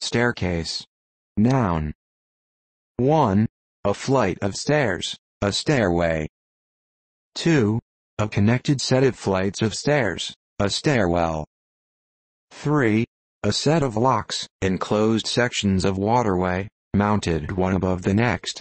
staircase. Noun. 1. A flight of stairs, a stairway. 2. A connected set of flights of stairs, a stairwell. 3. A set of locks, enclosed sections of waterway, mounted one above the next.